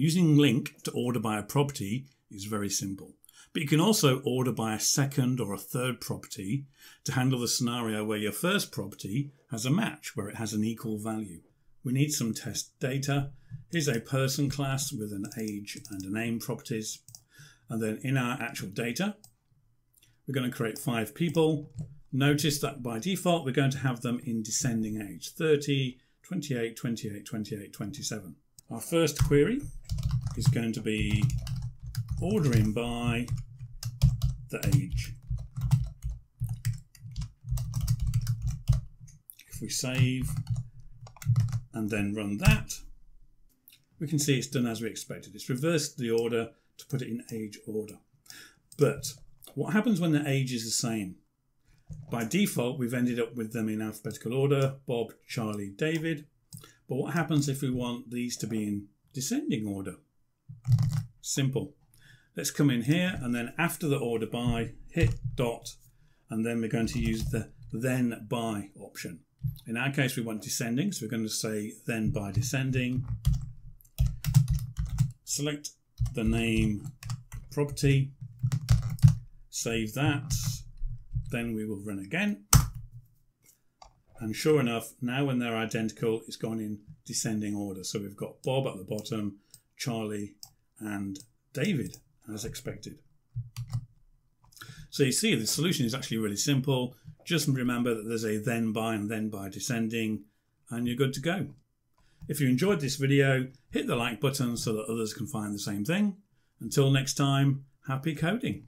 Using LINQ to order by a property is very simple. But you can also order by a second or a third property to handle the scenario where your first property has a match, where it has an equal value. We need some test data. Here's a person class with an age and a name properties. And then in our actual data, we're going to create five people. Notice that by default, we're going to have them in descending age 30, 28, 28, 28, 27. Our first query is going to be ordering by the age. If we save and then run that, we can see it's done as we expected. It's reversed the order to put it in age order. But what happens when the age is the same? By default, we've ended up with them in alphabetical order, Bob, Charlie, David. But what happens if we want these to be in descending order? Simple. Let's come in here and then after the order by, hit dot, and then we're going to use the then by option. In our case, we want descending, so we're going to say then by descending. Select the name property, save that, then we will run again. And sure enough, now when they're identical, it's gone in descending order. So we've got Bob at the bottom, Charlie, and David as expected. So you see the solution is actually really simple. Just remember that there's a then by and then by descending and you're good to go. If you enjoyed this video, hit the like button so that others can find the same thing. Until next time, happy coding.